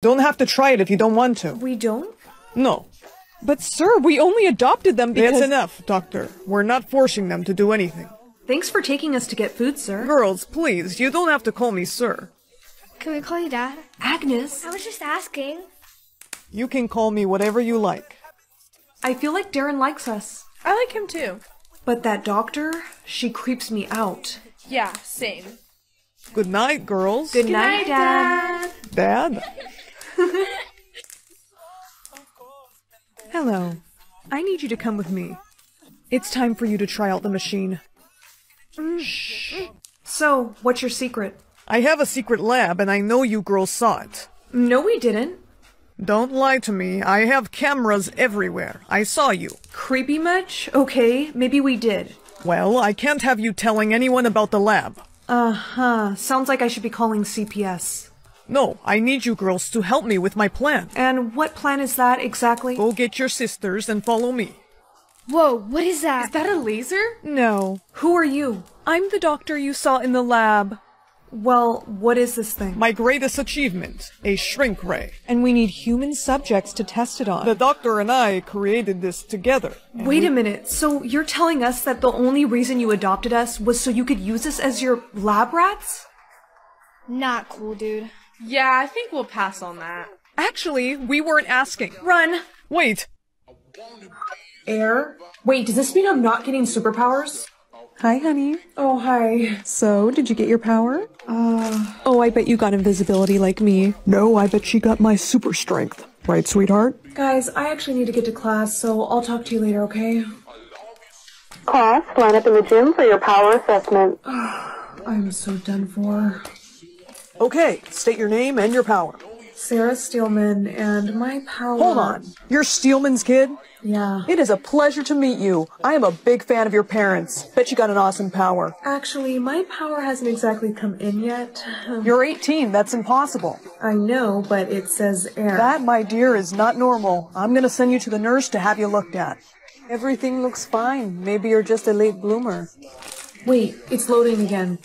Don't have to try it if you don't want to. We don't? No. But sir, we only adopted them because- That's enough, Doctor. We're not forcing them to do anything. Thanks for taking us to get food, sir. Girls, please, you don't have to call me sir. Can we call you Dad? Agnes, I was just asking. You can call me whatever you like. I feel like Darren likes us. I like him too. But that doctor, she creeps me out. Yeah, same. Good night, girls. Good, night, Dad. Dad? Hello. I need you to come with me. It's time for you to try out the machine. Shh. So, what's your secret? I have a secret lab and I know you girls saw it. No, we didn't. Don't lie to me. I have cameras everywhere. I saw you. Creepy much? Okay, maybe we did. Well, I can't have you telling anyone about the lab. Uh huh. Sounds like I should be calling CPS. No, I need you girls to help me with my plan. And what plan is that exactly? Go get your sisters and follow me. Whoa, what is that? Is that a laser? No. Who are you? I'm the doctor you saw in the lab. Well, what is this thing? My greatest achievement, a shrink ray. And we need human subjects to test it on. The doctor and I created this together. Wait a minute. So you're telling us that the only reason you adopted us was so you could use us as your lab rats? Not cool, dude. Yeah, I think we'll pass on that. Actually, we weren't asking. Run! Wait, Air? Wait, does this mean I'm not getting superpowers? Hi, honey. Oh, hi. So, did you get your power? Uh. Oh, I bet you got invisibility like me. no, I bet she got my super strength. Right, sweetheart? Guys, I actually need to get to class, so I'll talk to you later, okay? Class, line up in the gym for your power assessment. I'm so done for. Okay, state your name and your power. Sarah Steelman, and my power. Hold on. You're Steelman's kid? Yeah. It is a pleasure to meet you. I am a big fan of your parents. Bet you got an awesome power. Actually, my power hasn't exactly come in yet. Um, you're 18. That's impossible. I know, but it says air. That, my dear, is not normal. I'm gonna send you to the nurse to have you looked at. Everything looks fine. Maybe you're just a late bloomer. Wait, it's loading again.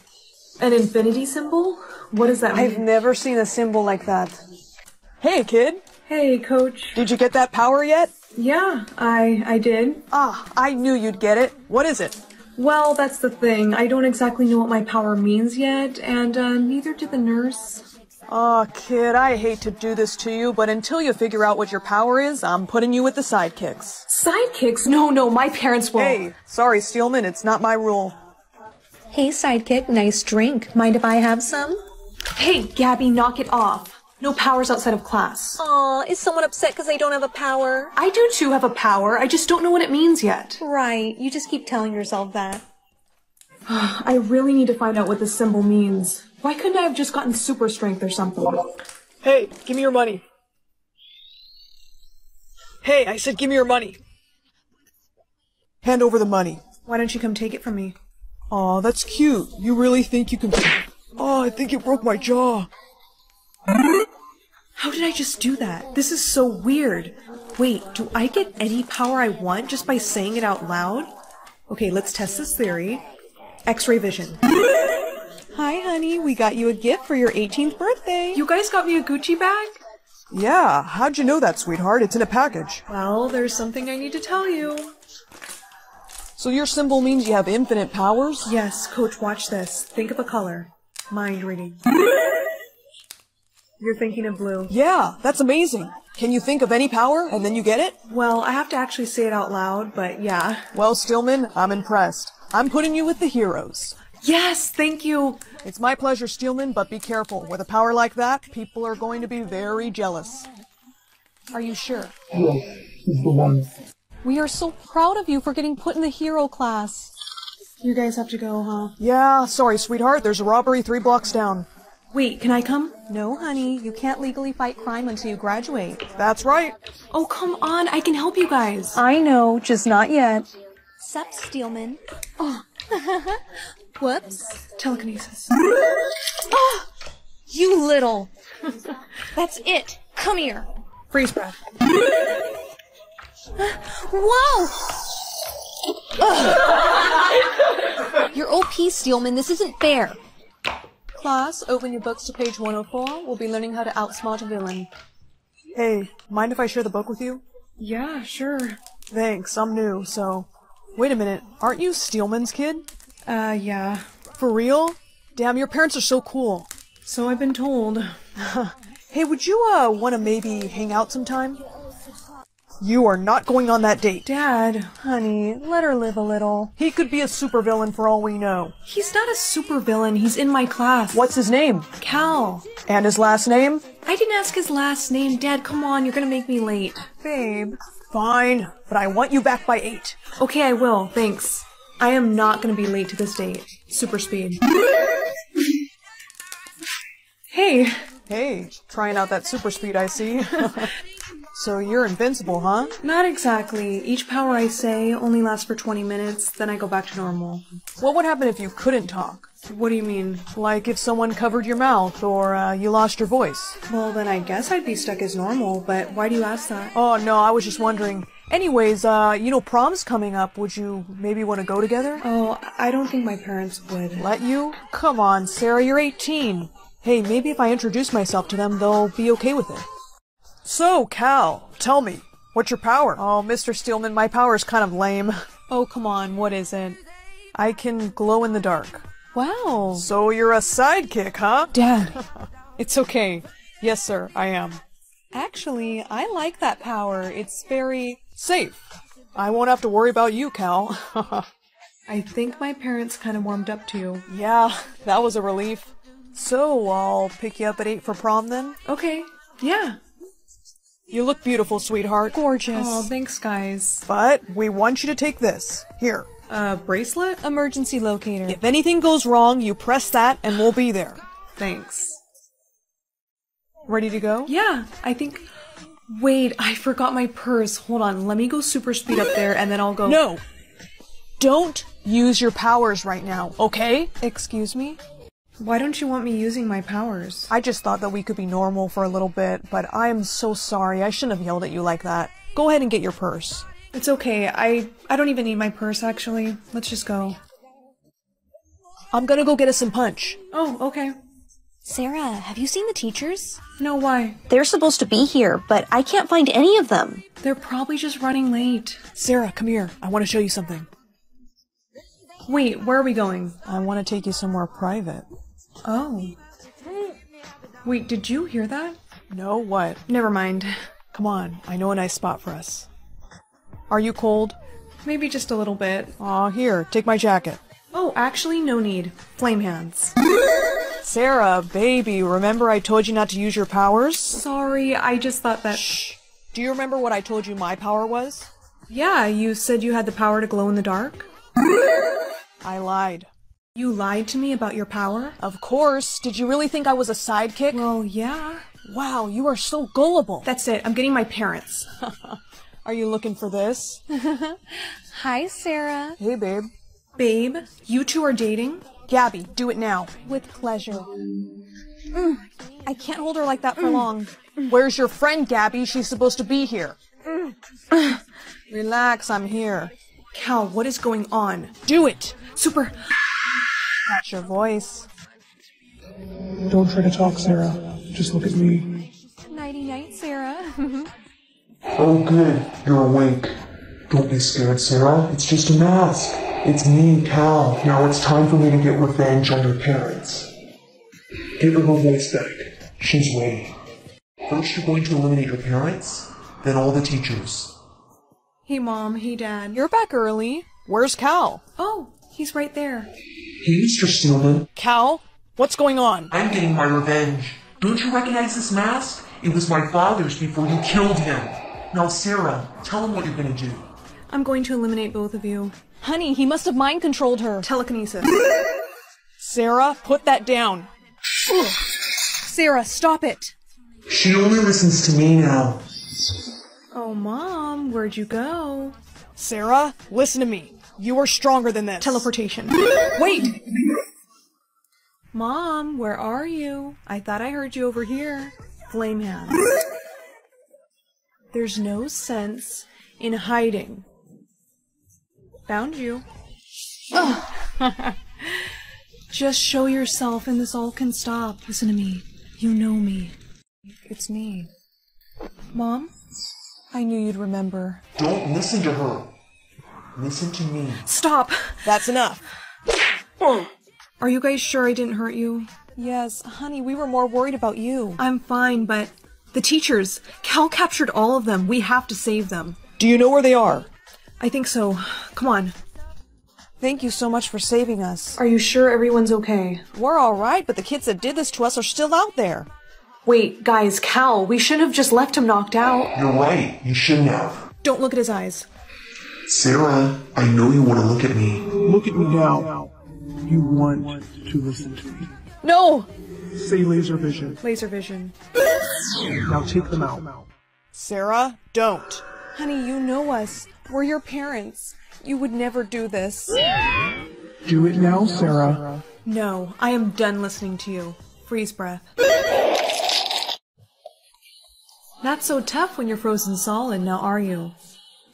An infinity symbol? What does that mean? I've never seen a symbol like that. Hey, kid. Hey, coach. Did you get that power yet? Yeah, I I did. Ah, I knew you'd get it. What is it? Well, that's the thing. I don't exactly know what my power means yet, and uh, neither did the nurse. Aw, kid, I hate to do this to you, but until you figure out what your power is, I'm putting you with the sidekicks. Sidekicks? No, no, my parents won't. Hey, sorry, Steelman, it's not my rule. Hey, sidekick, nice drink. Mind if I have some? Hey, Gabby, knock it off. No powers outside of class. Aw, is someone upset because I don't have a power? I do too have a power. I just don't know what it means yet. Right, you just keep telling yourself that. I really need to find out what this symbol means. Why couldn't I have just gotten super strength or something? Hey, give me your money. Hey, I said give me your money. Hand over the money. Why don't you come take it from me? Aw, that's cute. You really think you can... Oh, I think it broke my jaw. How did I just do that? This is so weird. Wait, do I get any power I want just by saying it out loud? Okay, let's test this theory. X-ray vision. Hi, honey. We got you a gift for your 18th birthday. You guys got me a Gucci bag? Yeah, how'd you know that, sweetheart? It's in a package. Well, there's something I need to tell you. So your symbol means you have infinite powers? Yes, coach, watch this. Think of a color. Mind reading. You're thinking of blue. Yeah, that's amazing. Can you think of any power and then you get it? Well, I have to actually say it out loud, but yeah. Well, Steelman, I'm impressed. I'm putting you with the heroes. Yes, thank you. It's my pleasure, Steelman, but be careful. With a power like that, people are going to be very jealous. Are you sure? Yes, he's the one. We are so proud of you for getting put in the hero class. You guys have to go, huh? Yeah, sorry, sweetheart. There's a robbery three blocks down. Wait, can I come? No, honey. You can't legally fight crime until you graduate. That's right. Oh, come on. I can help you guys. I know, just not yet. Sup, Steelman? Oh. Whoops. Telekinesis. Ah, you little. That's it. Come here. Freeze breath. Whoa! Ugh. You're OP, Steelman. This isn't fair. Class, open your books to page 104. We'll be learning how to outsmart a villain. Hey, mind if I share the book with you? Yeah, sure. Thanks, I'm new, so. Wait a minute, aren't you Steelman's kid? Uh, yeah. For real? Damn, your parents are so cool. So I've been told. Hey, would you, uh, wanna maybe hang out sometime? You are not going on that date. Dad, Honey, let her live a little. He could be a supervillain for all we know. he's not a supervillain. He's in my class. What's his name? Cal. And his last name? I didn't ask his last name. Dad, come on. You're gonna make me late. Babe. Fine, but I want you back by 8. Okay, I will. Thanks. I am not gonna be late to this date. Super speed. hey. Hey, trying out that super speed I see. so you're invincible, huh? Not exactly. Each power I say only lasts for 20 minutes, then I go back to normal. What would happen if you couldn't talk? What do you mean? Like if someone covered your mouth or uh, you lost your voice? Well, then I guess I'd be stuck as normal, but why do you ask that? Oh, no, I was just wondering. Anyways, uh, you know, prom's coming up. Would you maybe want to go together? Oh, I don't think my parents would. Let you? Come on, Sarah, you're 18. Hey, maybe if I introduce myself to them, they'll be okay with it. So, Cal, tell me, what's your power? Oh, Mr. Steelman, my power's kind of lame. Oh, come on, what is it? I can glow in the dark. Wow. So you're a sidekick, huh? Dad. It's okay. Yes, sir, I am. Actually, I like that power. It's very safe. I won't have to worry about you, Cal. I think my parents kind of warmed up to you. yeah, that was a relief. So, I'll pick you up at 8 for prom then? Okay. Yeah. You look beautiful, sweetheart. Gorgeous. Oh, thanks, guys. But we want you to take this. Here. Uh, bracelet? Emergency locator. If anything goes wrong, you press that and we'll be there. Thanks. Ready to go? Yeah, I think. Wait, I forgot my purse. Hold on, let me go super speed up there and then I'll go. No. Don't use your powers right now, okay? Excuse me? Why don't you want me using my powers? I just thought that we could be normal for a little bit, but I'm so sorry. I shouldn't have yelled at you like that. Go ahead and get your purse. It's okay. I I don't even need my purse actually. Let's just go. I'm gonna go get us some punch. Oh, okay. Sarah, have you seen the teachers? No, why? They're supposed to be here, but I can't find any of them. They're probably just running late. Sarah, come here. I want to show you something. Wait, where are we going? I want to take you somewhere private. Oh. Wait, did you hear that? No, what? Never mind. Come on, I know a nice spot for us. Are you cold? Maybe just a little bit. Aw, here, take my jacket. Oh, actually, no need. Flame hands. Sarah, baby, remember I told you not to use your powers? Sorry, I just thought that. Shh. Do you remember what I told you my power was? Yeah, you said you had the power to glow in the dark? I lied. You lied to me about your power? Of course. Did you really think I was a sidekick? Well, yeah. Wow, you are so gullible. That's it. I'm getting my parents. Are you looking for this? Hi, Sarah. Hey, babe. Babe, you two are dating? Gabby, do it now. With pleasure. Mm, I can't hold her like that for long. Where's your friend, Gabby? She's supposed to be here. Relax, I'm here. Cal, what is going on? Do it. Super. That's your voice. Don't try to talk, Sarah. Just look at me. Nighty night, Sarah. Oh, good. You're awake. Don't be scared, Sarah. It's just a mask. It's me, Cal. Now it's time for me to get revenge on your parents. Give her her voice back. She's waiting. First, you're going to eliminate your parents, then all the teachers. Hey, Mom. Hey, Dad. You're back early. Where's Cal? Oh, he's right there. Hey, Mr. Steelman. Cal? What's going on? I'm getting my revenge. Don't you recognize this mask? It was my father's before you killed him. Now, Sarah, tell him what you're gonna do. I'm going to eliminate both of you. Honey, he must have mind controlled her. Telekinesis. Sarah, put that down. Sarah, stop it. She only listens to me now. Oh, Mom, where'd you go? Sarah, listen to me. You are stronger than this. Teleportation. Wait! Mom, where are you? I thought I heard you over here. Flame hand. There's no sense in hiding. Found you. Just show yourself and this all can stop. Listen to me. You know me. It's me. Mom? I knew you'd remember. Don't listen to her. Listen to me. Stop! That's enough. Are you guys sure I didn't hurt you? Yes, honey, we were more worried about you. I'm fine, but the teachers. Cal captured all of them. We have to save them. Do you know where they are? I think so. Come on. Thank you so much for saving us. Are you sure everyone's okay? We're alright, but the kids that did this to us are still out there. Wait, guys, Cal, we shouldn't have just left him knocked out. You're right. You shouldn't have. Don't look at his eyes. Sarah, I know you want to look at me. Look at me now. You want to listen to me. No! Say laser vision. Laser vision. Now take them out. Sarah, don't. Honey, you know us. We're your parents. You would never do this. Do it now, Sarah. No, I am done listening to you. Freeze breath. Not so tough when you're frozen solid, now are you?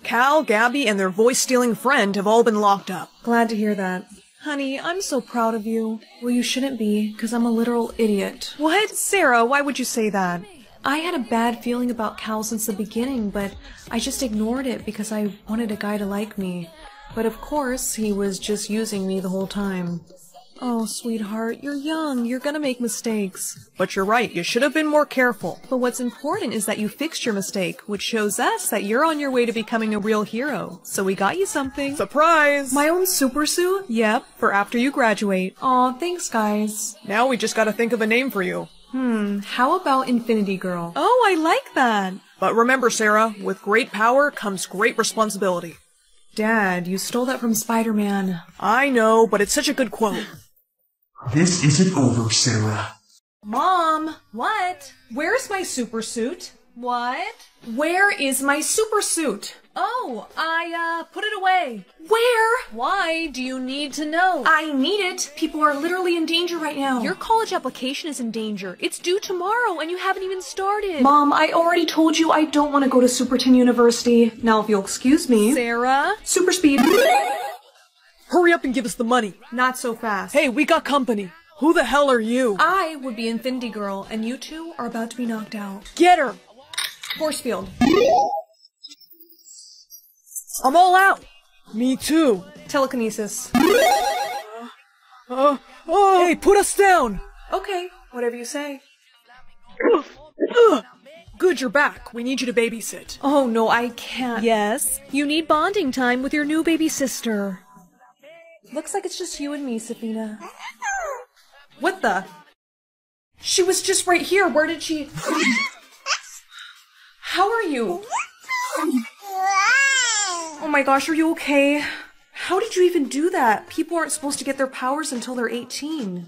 Cal, Gabby, and their voice stealing friend have all been locked up. Glad to hear that. Honey, I'm so proud of you. Well, you shouldn't be, because I'm a literal idiot. What? Sarah, why would you say that? I had a bad feeling about Cal since the beginning, but I just ignored it because I wanted a guy to like me. But of course, he was just using me the whole time. Oh, sweetheart, you're young. You're gonna make mistakes. But you're right, you should have been more careful. But what's important is that you fixed your mistake, which shows us that you're on your way to becoming a real hero. So we got you something. Surprise! My own super suit? Yep, for after you graduate. Aw, thanks, guys. Now we just gotta think of a name for you. Hmm, how about Infinity Girl? Oh, I like that. But remember, Sarah, with great power comes great responsibility. Dad, you stole that from Spider-Man. I know, but it's such a good quote. This isn't over, Sarah. Mom! What? Where's my super suit? What? Where is my super suit? Oh, I, uh, put it away. Where? Why do you need to know? I need it. People are literally in danger right now. Your college application is in danger. It's due tomorrow and you haven't even started. Mom, I already told you I don't want to go to Superton University. Now, if you'll excuse me. Sarah? Super speed. Hurry up and give us the money. Not so fast. Hey, we got company. Who the hell are you? I would be Infinity Girl, and you two are about to be knocked out. Get her! Force field. I'm all out. Me too. Telekinesis. Uh, oh. Hey, put us down. Okay, whatever you say. Good, you're back. We need you to babysit. Oh no, I can't. Yes, you need bonding time with your new baby sister. Looks like it's just you and me, Safina. What the? She was just right here. Where did she? How are you? Oh my gosh, are you okay? How did you even do that? People aren't supposed to get their powers until they're 18.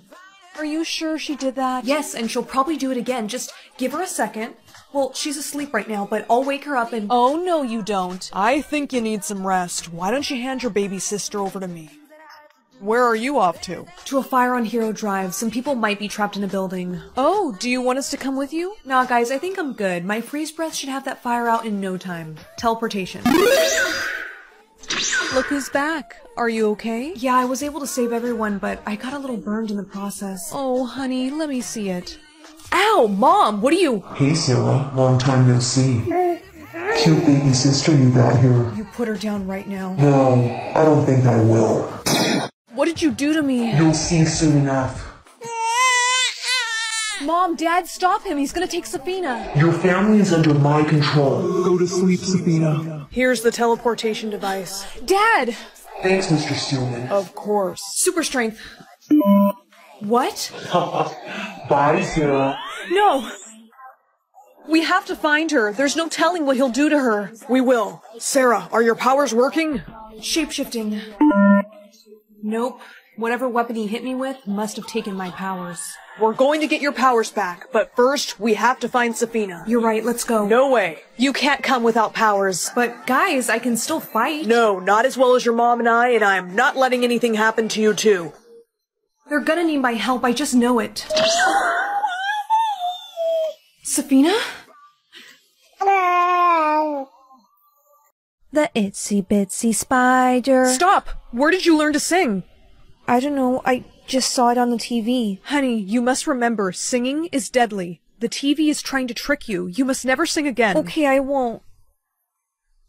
Are you sure she did that? Yes, and she'll probably do it again. Just give her a second. Well, she's asleep right now, but I'll wake her up and. Oh, no, you don't. I think you need some rest. Why don't you hand your baby sister over to me? Where are you off to? To a fire on Hero Drive. Some people might be trapped in a building. Oh, do you want us to come with you? Nah, guys, I think I'm good. My freeze breath should have that fire out in no time. Teleportation. Look who's back. Are you okay? Yeah, I was able to save everyone, but I got a little burned in the process. Oh, honey, let me see it. Ow, Mom, what are you? Hey, Sarah. Long time no see. Cute baby sister you got here. You put her down right now. No, I don't think I will. What did you do to me? You'll see soon enough. Mom, Dad, stop him. He's gonna take Safina. Your family is under my control. Go to sleep, Sabina. Here's the teleportation device. Dad! Thanks, Mr. Steelman. Of course. Super strength. What? Bye, Sarah. No! We have to find her. There's no telling what he'll do to her. We will. Sarah, are your powers working? Shapeshifting. Nope. Whatever weapon he hit me with must have taken my powers. We're going to get your powers back, but first we have to find Safina. You're right, let's go. No way. You can't come without powers. But guys, I can still fight. No, not as well as your mom and I, and I'm not letting anything happen to you too. They're gonna need my help, I just know it. Safina? The itsy bitsy spider. Stop! Where did you learn to sing? I don't know. I just saw it on the TV. Honey, you must remember, singing is deadly. The TV is trying to trick you. You must never sing again. Okay, I won't.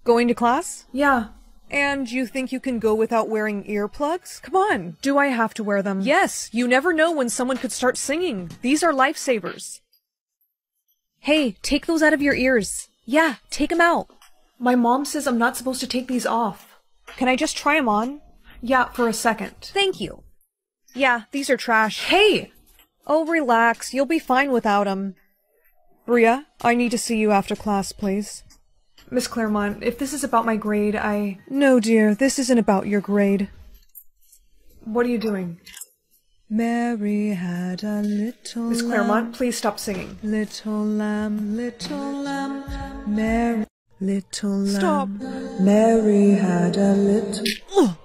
Going to class? Yeah. And you think you can go without wearing earplugs? Come on. Do I have to wear them? Yes, you never know when someone could start singing. These are lifesavers. Hey, take those out of your ears. Yeah, take them out. My mom says I'm not supposed to take these off. Can I just try them on? Yeah, for a second. Thank you. Yeah, these are trash. Hey! Oh, relax. You'll be fine without them. Bria, I need to see you after class, please. Miss Claremont, if this is about my grade, I. No, dear, this isn't about your grade. What are you doing? Mary had a little Miss Claremont, please stop singing. Little lamb, little lamb, Mary, little Stop. lamb. Mary had a little.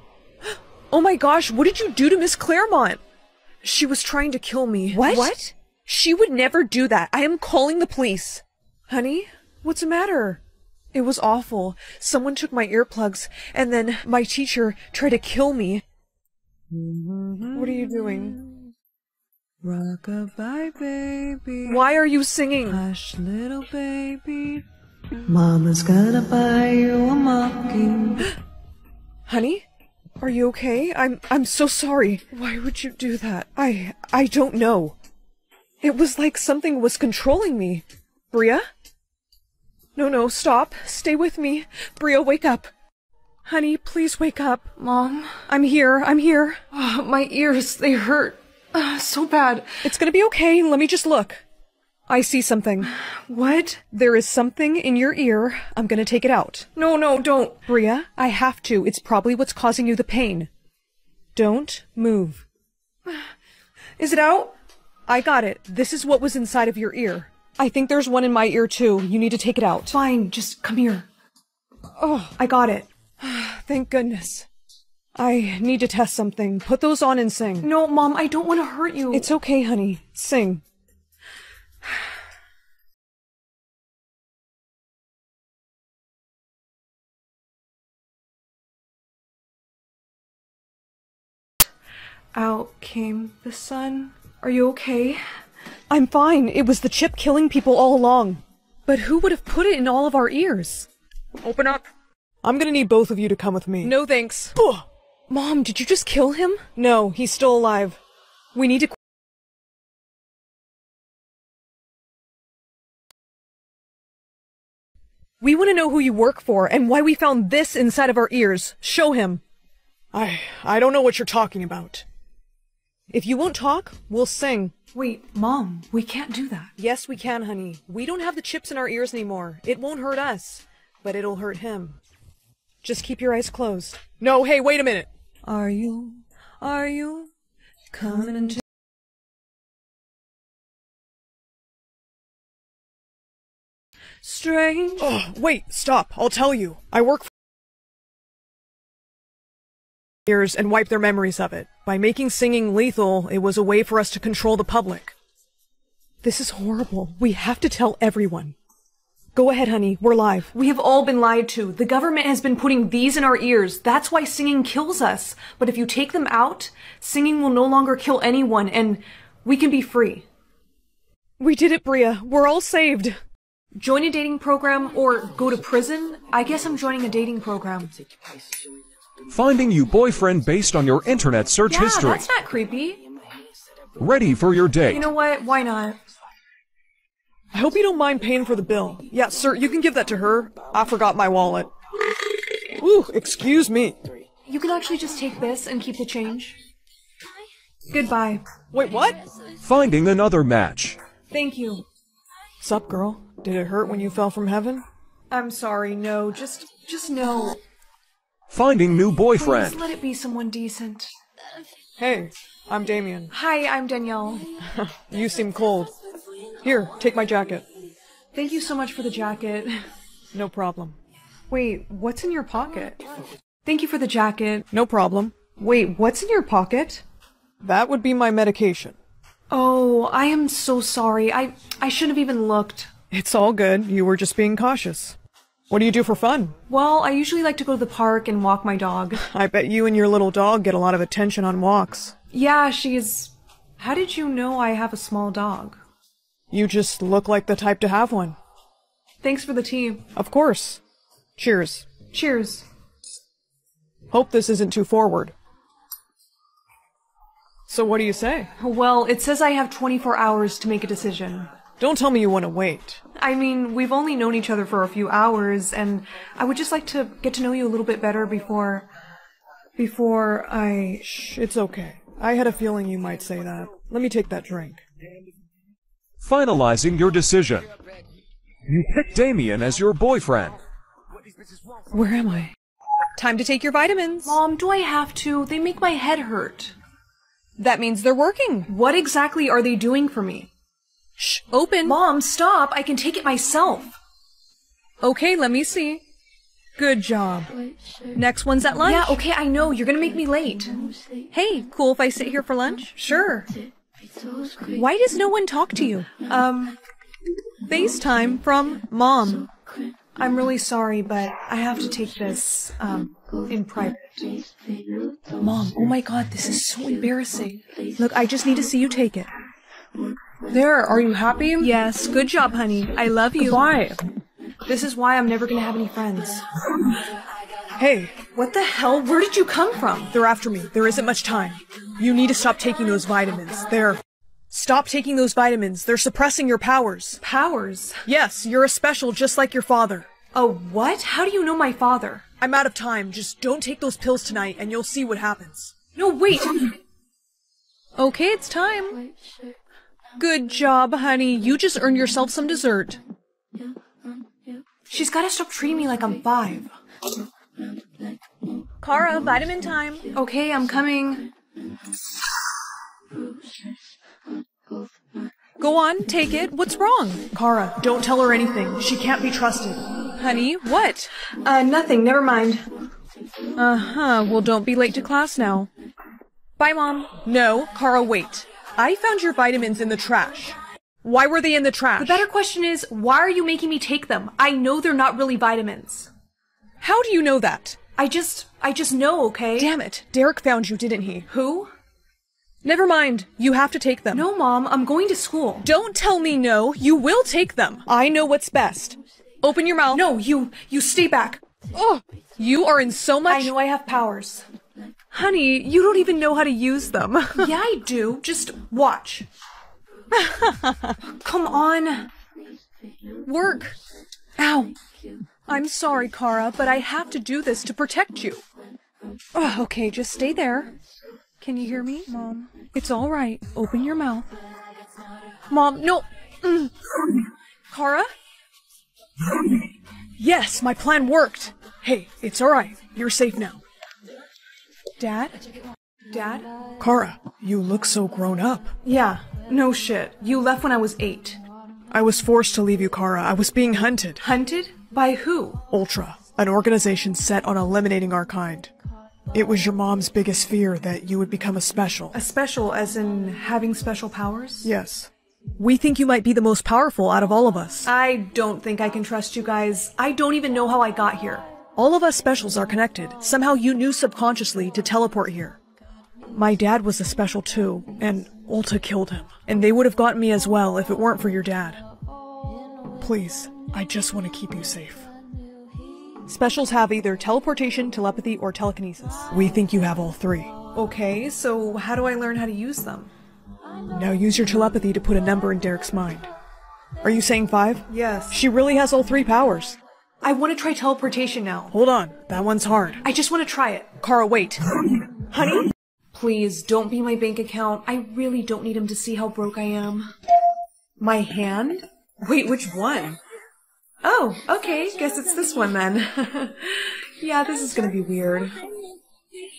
Oh my gosh, what did you do to Miss Claremont? She was trying to kill me. What? What? She would never do that. I am calling the police. Honey, what's the matter? It was awful. Someone took my earplugs, and then my teacher tried to kill me. What are you doing? Rockabye, baby. Why are you singing? Hush, little baby. Mama's gonna buy you a mocking. Honey? Are you okay? I'm I'm so sorry. Why would you do that? I I don't know. It was like something was controlling me. Bria? No, no, stop. Stay with me. Bria, wake up. Honey, please wake up. Mom? I'm here. I'm here. Oh, my ears, they hurt. Uh, so bad. It's gonna be okay. Let me just look. I see something. What? There is something in your ear. I'm gonna take it out. No, no, don't. Bria, I have to. It's probably what's causing you the pain. Don't move. Is it out? I got it. This is what was inside of your ear. I think there's one in my ear too. You need to take it out. Fine, just come here. Oh, I got it. Thank goodness. I need to test something. Put those on and sing. No, Mom, I don't want to hurt you. It's okay, honey. Sing. Out came the sun. Are you okay? I'm fine. It was the chip killing people all along. But who would have put it in all of our ears? Open up. I'm gonna need both of you to come with me. No thanks. Mom, did you just kill him? No, he's still alive. We need to. We want to know who you work for and why we found this inside of our ears. Show him. I I don't know what you're talking about. If you won't talk, we'll sing. Wait, Mom, we can't do that. Yes, we can, honey. We don't have the chips in our ears anymore. It won't hurt us, but it'll hurt him. Just keep your eyes closed. No, hey, wait a minute. Are you, are you coming into... Strange. Oh, wait, stop. I'll tell you. I work for ears and wipe their memories of it. By making singing lethal, it was a way for us to control the public. This is horrible. We have to tell everyone. Go ahead, honey. We're live. We have all been lied to. The government has been putting these in our ears. That's why singing kills us. But if you take them out, singing will no longer kill anyone and we can be free. We did it, Bria. We're all saved. Join a dating program or go to prison? I guess I'm joining a dating program. Finding you boyfriend based on your internet search yeah, history. that's not creepy. Ready for your date. You know what? Why not? I hope you don't mind paying for the bill. Yeah, sir, you can give that to her. I forgot my wallet. Ooh, excuse me. You can actually just take this and keep the change. Goodbye. Wait, what? Finding another match. Thank you. Sup, girl? Did it hurt when you fell from heaven? I'm sorry, no, just, just no. Finding new boyfriend. Please let it be someone decent. Hey, I'm Damien. Hi, I'm Danielle. you seem cold. Here, take my jacket. Thank you so much for the jacket. No problem. Wait, what's in your pocket? Thank you for the jacket. No problem. Wait, what's in your pocket? That would be my medication. Oh, I am so sorry. I I shouldn't have even looked. It's all good. You were just being cautious. What do you do for fun? Well, I usually like to go to the park and walk my dog. I bet you and your little dog get a lot of attention on walks. Yeah, she's. How did you know I have a small dog? You just look like the type to have one. Thanks for the tea. Of course. Cheers. Cheers. Hope this isn't too forward. So what do you say? Well, it says I have 24 hours to make a decision. Don't tell me you want to wait. I mean, we've only known each other for a few hours, and I would just like to get to know you a little bit better before. before I. Shh, it's okay. I had a feeling you might say that. Let me take that drink. Finalizing your decision. You pick Damien as your boyfriend. Where am I? Time to take your vitamins. Mom, do I have to? They make my head hurt. That means they're working. What exactly are they doing for me? Shh, open. Mom, stop! I can take it myself. Okay, let me see. Good job. Next one's at lunch. Yeah, okay, I know. You're gonna make me late. Hey, cool if I sit here for lunch? Sure. Why does no one talk to you? Um, FaceTime from mom. I'm really sorry, but I have to take this, um, in private. Mom, oh my god, this is so embarrassing. Look, I just need to see you take it. There, are you happy? Yes, good job, honey. I love you. Why? This is why I'm never gonna have any friends. Hey, What the hell? Where did you come from? they're after me. There isn't much time. You need to stop taking those vitamins. They're. Stop taking those vitamins. They're suppressing your powers. Powers. Yes, you're a special just like your father. Oh, what? How do you know my father? I'm out of time. Just don't take those pills tonight and you'll see what happens. No, wait! Okay, it's time. Good job, honey. You just earned yourself some dessert. She's gotta stop treating me like I'm five. Kara, vitamin time. Okay, I'm coming. Go on, take it. What's wrong? Kara, don't tell her anything. She can't be trusted. Honey, what? Uh, nothing, never mind. Uh huh. Well, don't be late to class now. Bye, Mom. No, Kara, wait. I found your vitamins in the trash. Why were they in the trash? The better question is, why are you making me take them? I know they're not really vitamins. How do you know that? I just, I just know, okay? Damn it. Derek found you, didn't he? Who? Never mind. You have to take them. No, Mom, I'm going to school. Don't tell me no. You will take them. I know what's best. Open your mouth. No, you, you stay back. Oh, you are in so much. I know I have powers. Honey, you don't even know how to use them. yeah, I do. Just watch. Come on. Work. Ow. I'm sorry, Kara, but I have to do this to protect you. Oh, okay, just stay there. Can you hear me, Mom? It's all right. Open your mouth. Mom, no. Mm. Kara? Yes, my plan worked. Hey, it's all right. You're safe now. Dad? Dad? Kara, you look so grown up. Yeah, no shit. You left when I was eight. I was forced to leave you, Kara. I was being hunted. Hunted? By who? Ultra, an organization set on eliminating our kind. It was your mom's biggest fear that you would become a special. A special, as in having special powers? Yes. We think you might be the most powerful out of all of us. I don't think I can trust you guys. I don't even know how I got here. All of us specials are connected. Somehow you knew subconsciously to teleport here. My dad was a special too, and Ultra killed him. And they would have gotten me as well if it weren't for your dad. Please, I just want to keep you safe. Specials have either teleportation, telepathy, or telekinesis. We think you have all three. Okay, so how do I learn how to use them? Now use your telepathy to put a number in Derek's mind. Are you saying five? Yes. She really has all three powers. I want to try teleportation now. Hold on, that one's hard. I just want to try it. Kara, wait. Honey? Please, don't be my bank account. I really don't need him to see how broke I am. My hand? Wait, which one? Oh, okay, guess it's this one then. yeah, this is gonna be weird.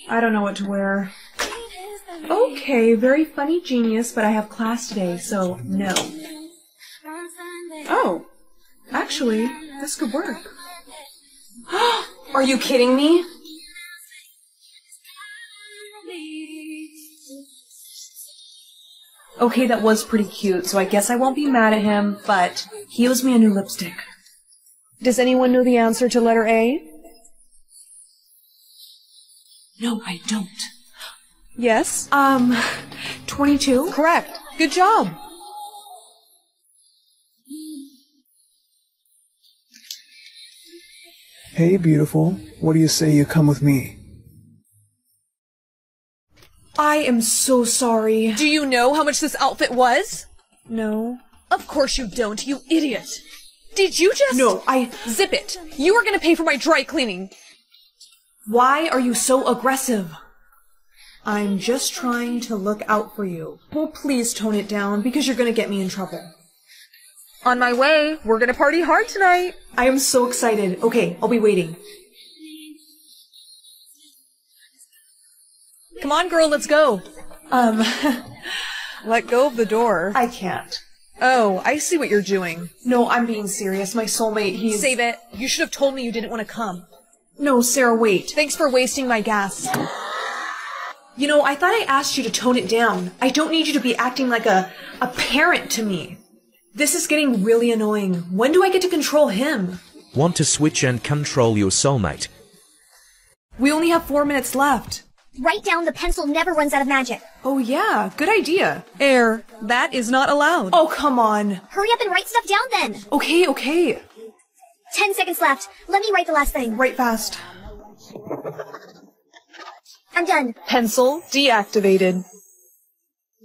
I don't know what to wear. Okay, very funny genius, but I have class today, so no. Oh, actually, this could work. Are you kidding me? Okay, that was pretty cute, so I guess I won't be mad at him, but he owes me a new lipstick. Does anyone know the answer to letter A? No, I don't. Yes? Um, 22? Correct. Good job. Hey, beautiful. What do you say you come with me? I am so sorry. Do you know how much this outfit was? No. Of course you don't, you idiot. Did you just. No, I. Zip it. You are gonna pay for my dry cleaning. Why are you so aggressive? I'm just trying to look out for you. Well, please tone it down because you're gonna get me in trouble. On my way. We're gonna party hard tonight. I am so excited. Okay, I'll be waiting. Come on, girl, let's go. Um, Let go of the door. I can't. Oh, I see what you're doing. No, I'm being serious. My soulmate, he's. Save it. You should have told me you didn't want to come. No, Sarah, wait. Thanks for wasting my gas. You know, I thought I asked you to tone it down. I don't need you to be acting like a, a parent to me. This is getting really annoying. When do I get to control him? Want to switch and control your soulmate? We only have four minutes left. Write down the pencil never runs out of magic. Oh yeah, good idea. Air, that is not allowed. Oh, come on. Hurry up and write stuff down then. Okay, okay. Ten seconds left. Let me write the last thing. Write fast. I'm done. Pencil deactivated.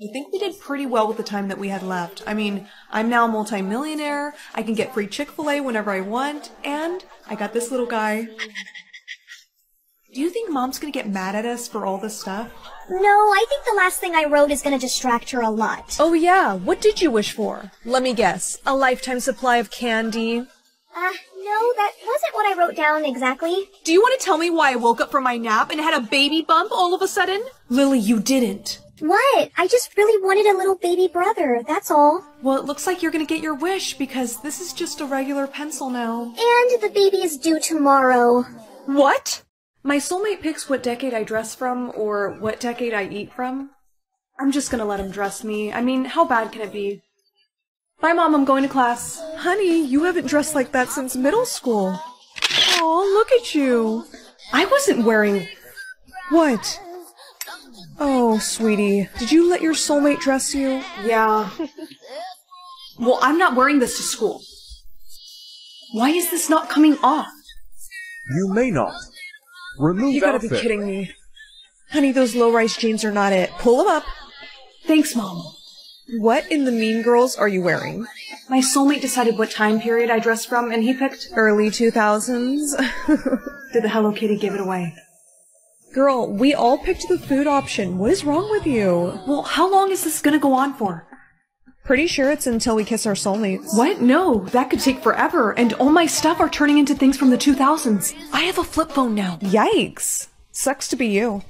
I think we did pretty well with the time that we had left. I mean, I'm now a multimillionaire, I can get free Chick-fil-A whenever I want, and I got this little guy. Do you think mom's gonna get mad at us for all this stuff? No, I think the last thing I wrote is gonna distract her a lot. Oh yeah, what did you wish for? Let me guess. A lifetime supply of candy? Uh, no, that wasn't what I wrote down exactly. Do you want to tell me why I woke up from my nap and had a baby bump all of a sudden? Lily, you didn't. What? I just really wanted a little baby brother, that's all. Well, it looks like you're gonna get your wish because this is just a regular pencil now. And the baby is due tomorrow. What? My soulmate picks what decade I dress from or what decade I eat from. I'm just gonna let him dress me. I mean, how bad can it be? Bye, Mom, I'm going to class. Honey, you haven't dressed like that since middle school. Aw, look at you. I wasn't wearing. What? Oh, sweetie, did you let your soulmate dress you? Yeah. well, I'm not wearing this to school. Why is this not coming off? You may not. Remove You gotta outfit. be kidding me. Honey, those low-rise jeans are not it. Pull them up. Thanks, Mom. What in the Mean Girls are you wearing? My soulmate decided what time period I dress from, and he picked. Early 2000s? Did the Hello Kitty give it away? Girl, we all picked the food option. What is wrong with you? Well, how long is this gonna go on for? Pretty sure it's until we kiss our soulmates. What? No, that could take forever, and all my stuff are turning into things from the 2000s. I have a flip phone now. Yikes. Sucks to be you.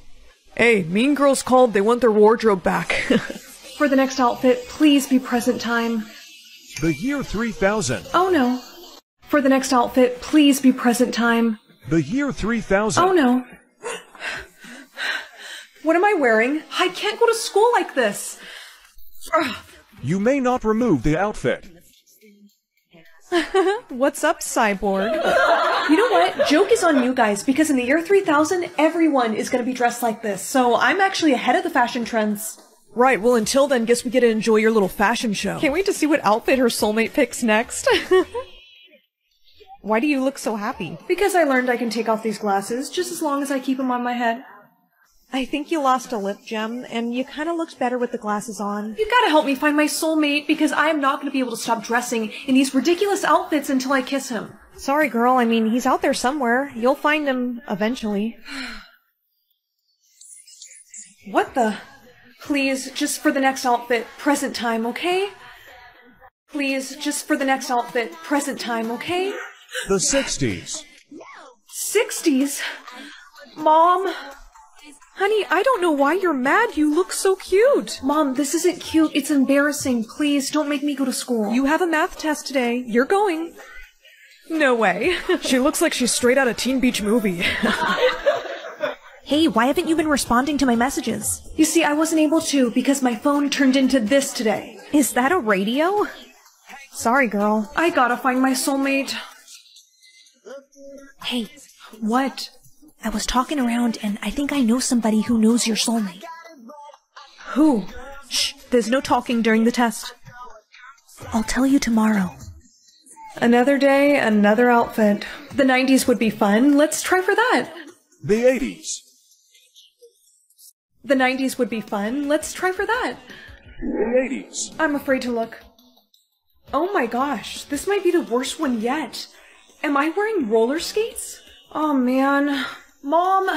Hey, Mean Girls called. They want their wardrobe back. For the next outfit, please be present time. The year 3000. Oh no. For the next outfit, please be present time. The year 3000. Oh no. What am I wearing? I can't go to school like this. Ugh. You may not remove the outfit. What's up, Cyborg? You know what? Joke is on you guys because in the year 3000, everyone is going to be dressed like this. So I'm actually ahead of the fashion trends. Right, well, until then, guess we get to enjoy your little fashion show. Can't wait to see what outfit her soulmate picks next. Why do you look so happy? Because I learned I can take off these glasses just as long as I keep them on my head. I think you lost a lip gem, and you kind of looked better with the glasses on. You gotta help me find my soulmate because I am not gonna be able to stop dressing in these ridiculous outfits until I kiss him. Sorry, girl. I mean, he's out there somewhere. You'll find him eventually. What the? Please, just for the next outfit, present time, okay? Please, just for the next outfit, present time, okay? The 60s. 60s? Mom? Honey, I don't know why you're mad. You look so cute. Mom, this isn't cute. It's embarrassing. Please, don't make me go to school. You have a math test today. You're going. No way. she looks like she's straight out of Teen Beach movie. Hey, why haven't you been responding to my messages? You see, I wasn't able to because my phone turned into this today. Is that a radio? Sorry, girl. I gotta find my soulmate. Hey, What? I was talking around and I think I know somebody who knows your soulmate. Who? Shh, there's no talking during the test. I'll tell you tomorrow. Another day, another outfit. The 90s would be fun. Let's try for that. The 80s. The 90s would be fun. Let's try for that. The 80s. I'm afraid to look. Oh my gosh, this might be the worst one yet. Am I wearing roller skates? Oh man. Mom!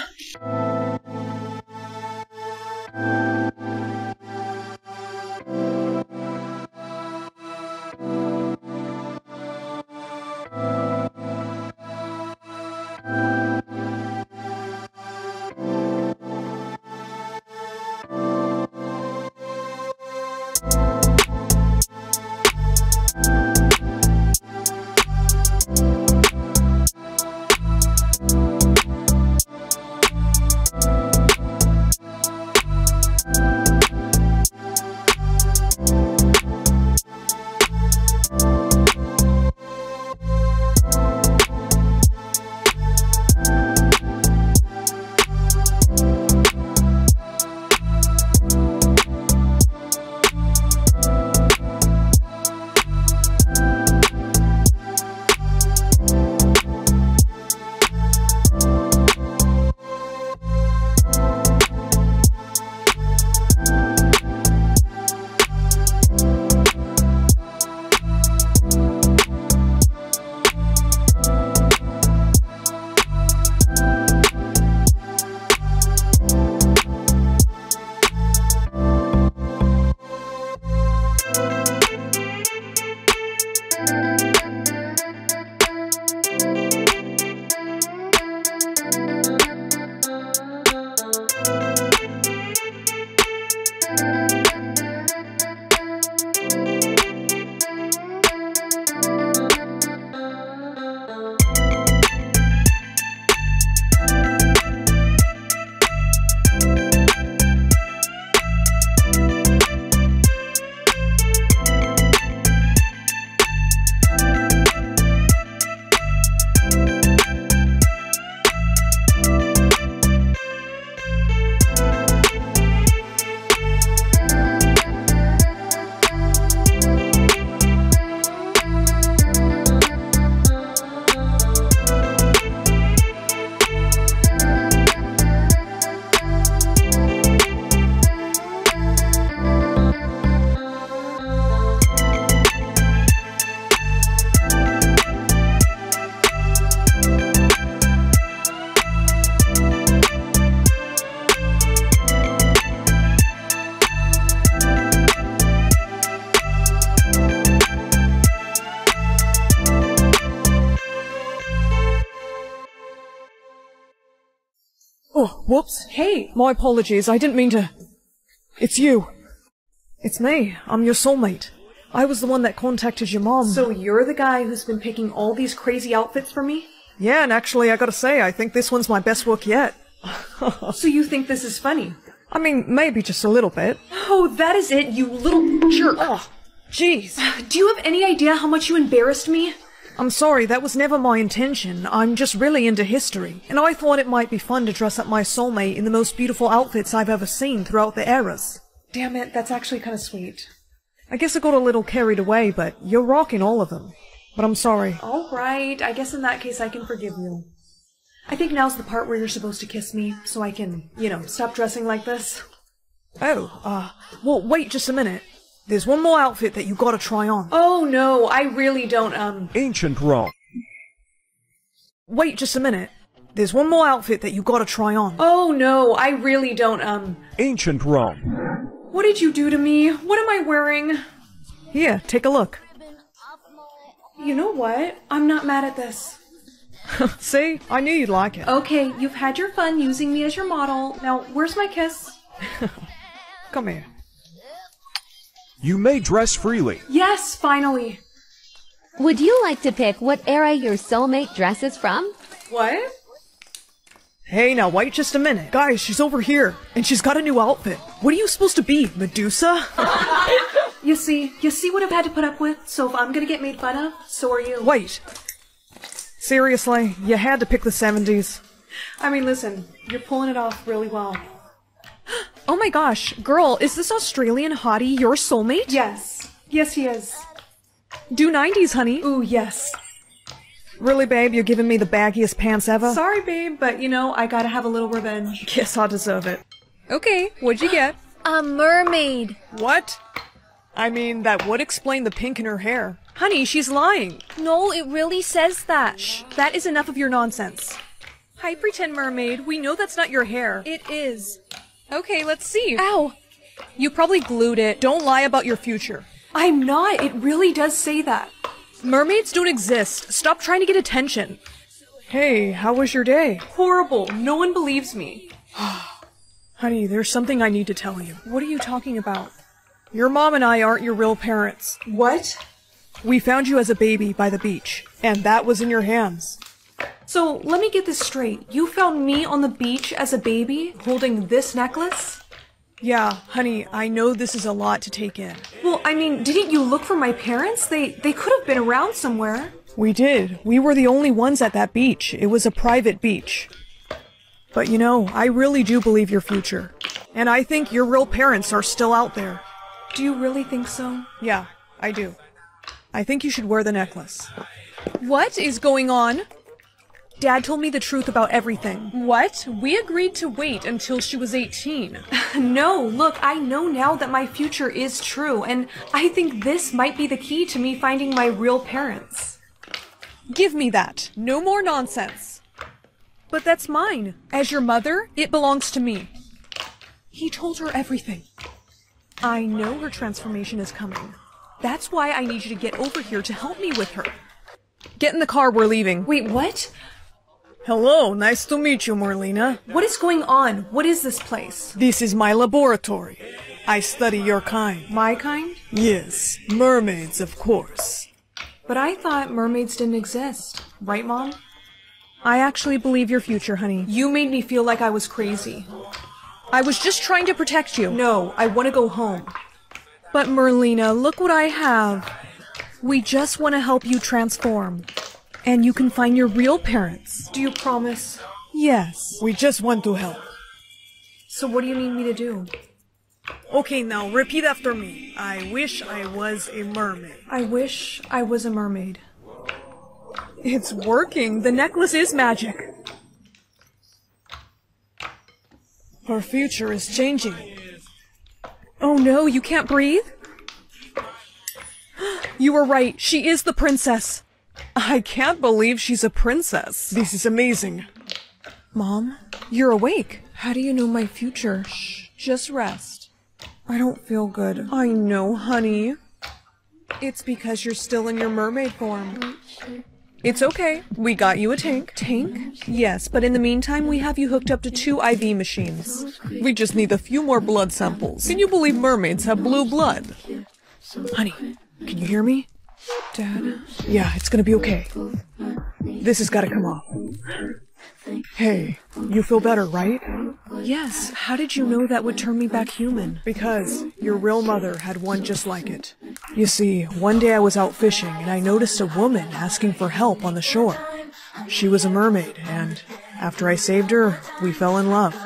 My apologies, I didn't mean to. It's you. It's me. I'm your soulmate. I was the one that contacted your mom. So you're the guy who's been picking all these crazy outfits for me? Yeah, and actually, I gotta say, I think this one's my best work yet. so you think this is funny? I mean, maybe just a little bit. Oh, that is it, you little jerk. Oh, jeez. Do you have any idea how much you embarrassed me? I'm sorry, that was never my intention. I'm just really into history, and I thought it might be fun to dress up my soulmate in the most beautiful outfits I've ever seen throughout the eras. Damn it, that's actually kind of sweet. I guess I got a little carried away, but you're rocking all of them. But I'm sorry. Alright, I guess in that case I can forgive you. I think now's the part where you're supposed to kiss me, so I can, you know, stop dressing like this. Oh, uh, well, wait just a minute. There's one more outfit that you gotta try on. Oh no, I really don't, um. Ancient Rome. Wait just a minute. There's one more outfit that you gotta try on. Oh no, I really don't, um. Ancient Rome. What did you do to me? What am I wearing? Here, take a look. You know what? I'm not mad at this. See? I knew you'd like it. Okay, you've had your fun using me as your model. Now, where's my kiss? Come here. You may dress freely. Yes, finally. Would you like to pick what era your soulmate dresses from? What? Hey, now wait just a minute. Guys, she's over here, and she's got a new outfit. What are you supposed to be, Medusa? you see, you see what I've had to put up with? So if I'm gonna get made fun of, so are you. Wait. Seriously, you had to pick the 70s. I mean, listen, you're pulling it off really well. Oh my gosh, girl, is this Australian hottie your soulmate? Yes. Yes, he is. Do 90s, honey. Ooh, yes. Really, babe? You're giving me the baggiest pants ever? Sorry, babe, but you know, I gotta have a little revenge. Guess I'll deserve it. Okay, what'd you get? A mermaid. What? I mean, that would explain the pink in her hair. Honey, she's lying. No, it really says that. Shh, that is enough of your nonsense. Hi, pretend mermaid. We know that's not your hair. It is. Okay, let's see. Ow! You probably glued it. Don't lie about your future. I'm not. It really does say that. Mermaids don't exist. Stop trying to get attention. Hey, how was your day? Horrible. No one believes me. Honey, there's something I need to tell you. What are you talking about? Your mom and I aren't your real parents. What? We found you as a baby by the beach, and that was in your hands. So, let me get this straight. You found me on the beach as a baby, holding this necklace? Yeah, honey, I know this is a lot to take in. Well, I mean, didn't you look for my parents? They they could have been around somewhere. We did. We were the only ones at that beach. It was a private beach. But you know, I really do believe your future. And I think your real parents are still out there. Do you really think so? Yeah, I do. I think you should wear the necklace. What is going on? Dad told me the truth about everything. What? We agreed to wait until she was 18. no, look, I know now that my future is true, and I think this might be the key to me finding my real parents. Give me that. No more nonsense. But that's mine. As your mother, it belongs to me. He told her everything. I know her transformation is coming. That's why I need you to get over here to help me with her. Get in the car, we're leaving. Wait, what? Hello, nice to meet you, Merlina. What is going on? What is this place? This is my laboratory. I study your kind. My kind? Yes, mermaids, of course. But I thought mermaids didn't exist. Right, Mom? I actually believe your future, honey. You made me feel like I was crazy. I was just trying to protect you. No, I want to go home. But Merlina, look what I have. We just want to help you transform. And you can find your real parents. Do you promise? Yes, we just want to help. So what do you need me to do? Okay, now repeat after me. I wish I was a mermaid. I wish I was a mermaid. It's working. The necklace is magic. Her future is changing. Oh no, you can't breathe? You were right. She is the princess. I can't believe she's a princess. This is amazing. Mom, you're awake. How do you know my future? Shh, just rest. I don't feel good. I know, honey. It's because you're still in your mermaid form. Mm-hmm. It's okay. We got you a tank. Tank? Yes, but in the meantime, we have you hooked up to two IV machines. We just need a few more blood samples. Can you believe mermaids have blue blood? Honey, can you hear me? Dad? Yeah, it's gonna be okay. This has gotta come off. Hey, you feel better, right? Yes. How did you know that would turn me back human? Because your real mother had one just like it. You see, one day I was out fishing and I noticed a woman asking for help on the shore. She was a mermaid, and after I saved her, we fell in love.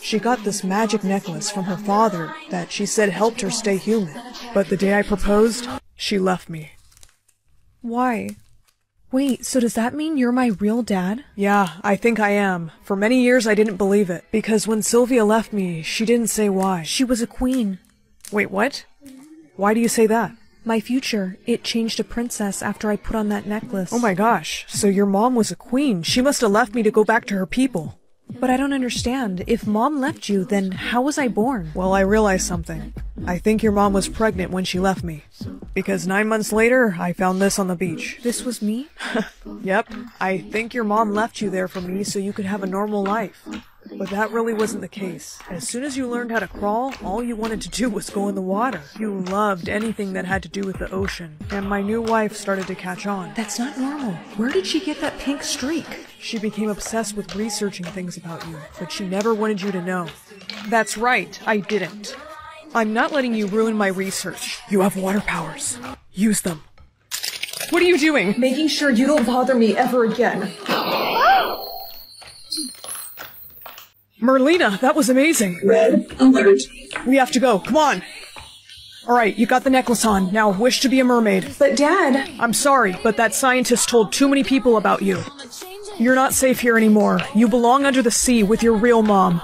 She got this magic necklace from her father that she said helped her stay human. But the day I proposed, she left me. Why? Wait, so does that mean you're my real dad? Yeah, I think I am. For many years I didn't believe it, because when Sylvia left me, she didn't say why. She was a queen. Wait, what? Why do you say that? My future. It changed to princess after I put on that necklace. Oh my gosh, so your mom was a queen. She must have left me to go back to her people. But I don't understand. If mom left you, then how was I born? Well, I realized something. I think your mom was pregnant when she left me. Because nine months later, I found this on the beach. This was me? yep. I think your mom left you there for me so you could have a normal life. But that really wasn't the case. As soon as you learned how to crawl, all you wanted to do was go in the water. You loved anything that had to do with the ocean. And my new wife started to catch on. That's not normal. Where did she get that pink streak? She became obsessed with researching things about you, but she never wanted you to know. That's right, I didn't. I'm not letting you ruin my research. You have water powers. Use them. What are you doing? Making sure you don't bother me ever again. Merlina, that was amazing. Red alert. We have to go. Come on. All right, you got the necklace on. Now wish to be a mermaid. But Dad, I'm sorry, but that scientist told too many people about you. You're not safe here anymore. You belong under the sea with your real mom.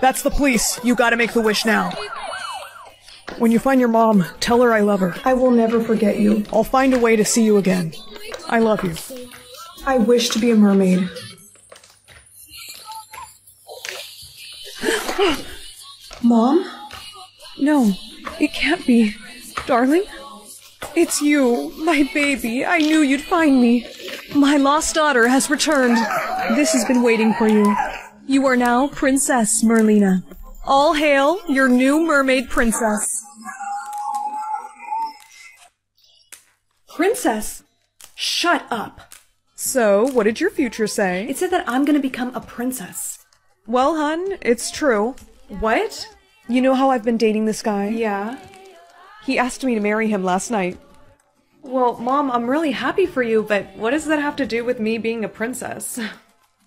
That's the police. You gotta make the wish now. When you find your mom, tell her I love her. I will never forget you. I'll find a way to see you again. I love you. I wish to be a mermaid. Mom? No, it can't be. Darling? It's you, my baby. I knew you'd find me. My lost daughter has returned. This has been waiting for you. You are now Princess Merlina. All hail your new mermaid princess. Princess? Shut up. So, what did your future say? It said that I'm gonna become a princess. Well, hun, it's true. What? You know how I've been dating this guy? Yeah. He asked me to marry him last night. Well, Mom, I'm really happy for you, but what does that have to do with me being a princess?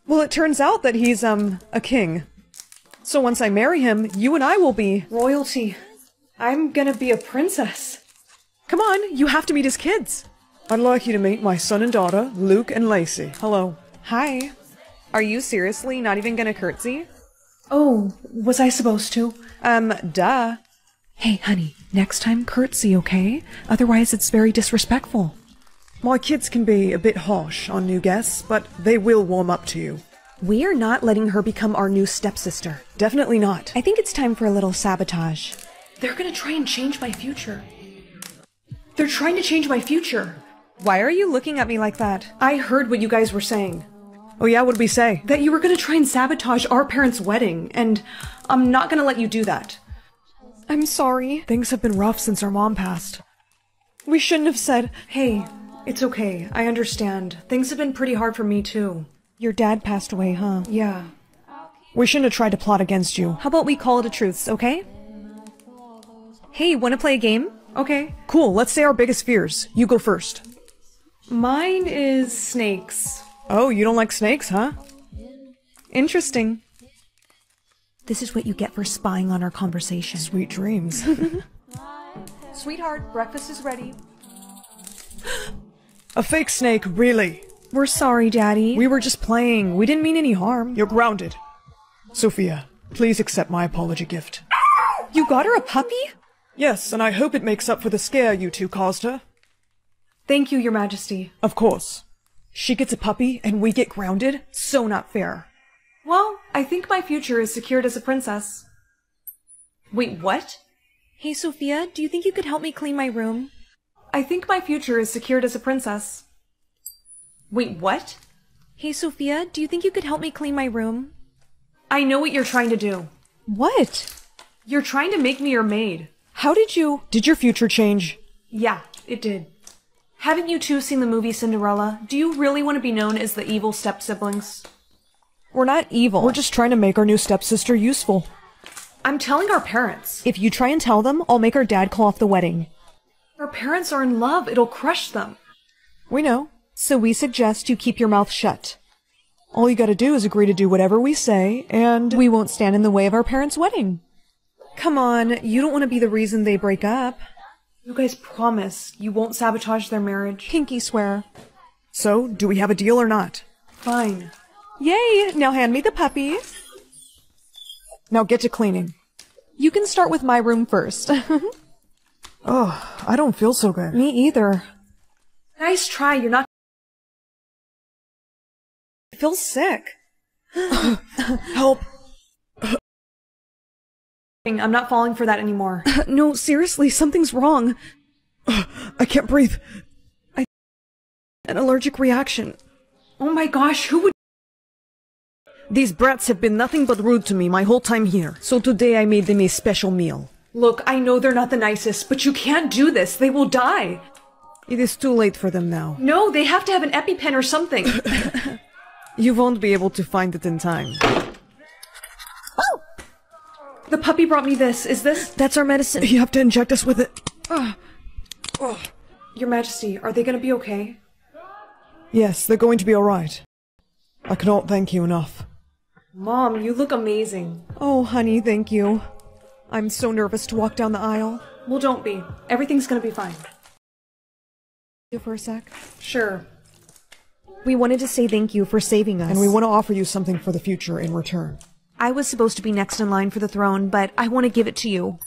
Well, it turns out that he's, um, a king. So once I marry him, you and I will be. Royalty. I'm gonna be a princess. Come on, you have to meet his kids. I'd like you to meet my son and daughter, Luke and Lacey. Hello. Hi. Are you seriously not even gonna curtsy? Oh, was I supposed to? Um, duh. Hey, honey, next time curtsy, okay? Otherwise, it's very disrespectful. My kids can be a bit harsh on new guests, but they will warm up to you. We are not letting her become our new stepsister. Definitely not. I think it's time for a little sabotage. They're gonna try and change my future. They're trying to change my future. Why are you looking at me like that? I heard what you guys were saying. Oh yeah, what did we say? That you were gonna try and sabotage our parents' wedding, and I'm not gonna let you do that. I'm sorry. Things have been rough since our mom passed. We shouldn't have said, Hey, it's okay. I understand. Things have been pretty hard for me too. Your dad passed away, huh? Yeah. We shouldn't have tried to plot against you. How about we call it a truce, okay? Hey, wanna play a game? Okay. Cool, let's say our biggest fears. You go first. Mine is snakes. Oh, you don't like snakes, huh? Interesting. This is what you get for spying on our conversation. Sweet dreams. Sweetheart, breakfast is ready. A fake snake, really? We're sorry, Daddy. We were just playing. We didn't mean any harm. You're grounded. Sophia, please accept my apology gift. You got her a puppy? Yes, and I hope it makes up for the scare you two caused her. Thank you, Your Majesty. Of course. She gets a puppy and we get grounded? So not fair. Well, I think my future is secured as a princess. Wait, what? Hey, Sophia, do you think you could help me clean my room? I think my future is secured as a princess. Wait, what? Hey, Sophia, do you think you could help me clean my room? I know what you're trying to do. What? You're trying to make me your maid. How did you? Did your future change? Yeah, it did. Haven't you two seen the movie Cinderella? Do you really want to be known as the evil step siblings? We're not evil. We're just trying to make our new stepsister useful. I'm telling our parents. If you try and tell them, I'll make our dad call off the wedding. Our parents are in love. It'll crush them. We know. So we suggest you keep your mouth shut. All you gotta do is agree to do whatever we say, and we won't stand in the way of our parents' wedding. Come on, you don't want to be the reason they break up. You guys promise you won't sabotage their marriage? Pinky swear. So, do we have a deal or not? Fine. Yay! Now hand me the puppy. Now get to cleaning. You can start with my room first. oh, I don't feel so good. Me either. Nice try, you're not. I feel sick. Help! I'm not falling for that anymore. no, seriously, something's wrong. I can't breathe. I. An allergic reaction. Oh my gosh, who would. These brats have been nothing but rude to me my whole time here, so today I made them a special meal. Look, I know they're not the nicest, but you can't do this. They will die. It is too late for them now. No, they have to have an EpiPen or something. you won't be able to find it in time. The puppy brought me this. Is this? That's our medicine. You have to inject us with it. Oh. Your Majesty, are they gonna be okay? Yes, they're going to be alright. I cannot thank you enough. Mom, you look amazing. Oh, honey, thank you. I'm so nervous to walk down the aisle. Well, don't be. Everything's gonna be fine. You for a sec. Sure. We wanted to say thank you for saving us. And we want to offer you something for the future in return. I was supposed to be next in line for the throne, but I want to give it to you.